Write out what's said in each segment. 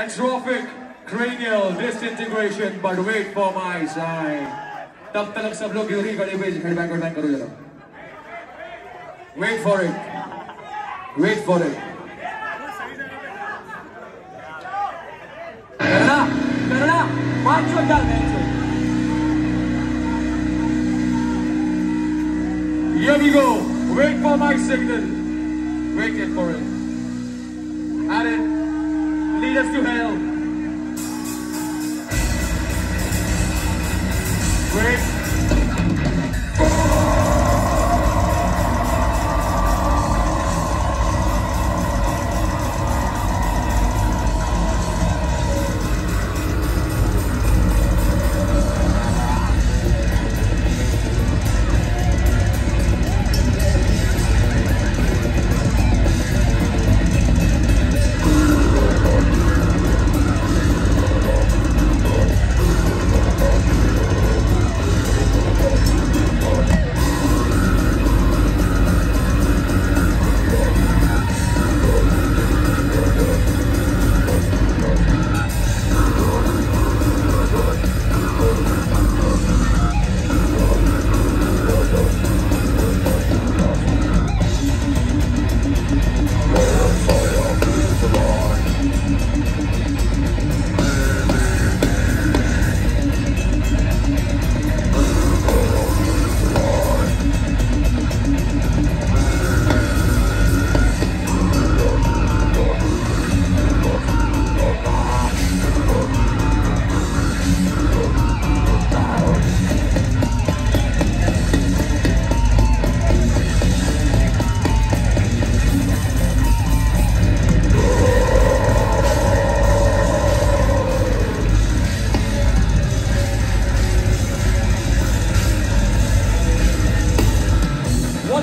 Atrophic cranial disintegration, but wait for my sign. तब तक सब लोग यूरी करे हुए हेड बैक हेड बैक करो जरा wait for it. Wait for it. करना करना पांच सौ डाल दें Here we go. Wait for my signal. Wait for it. Add it lead us to hell.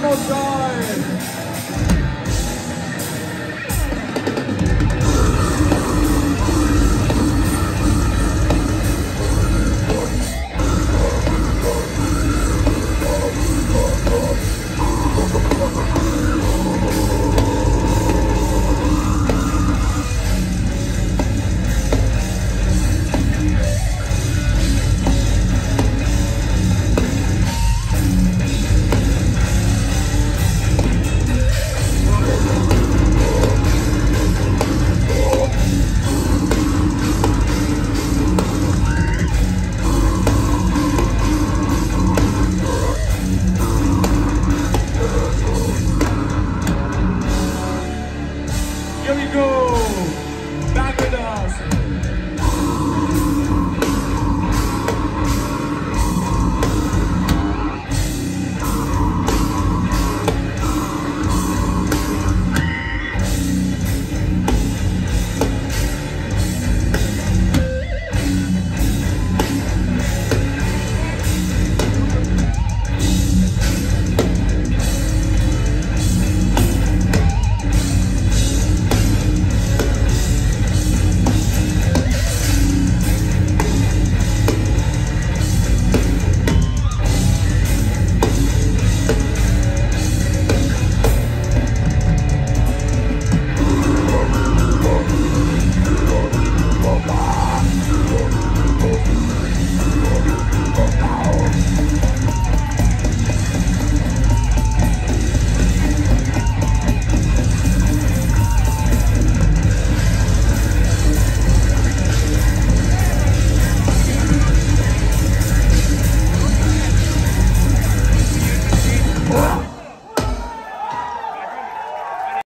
one more.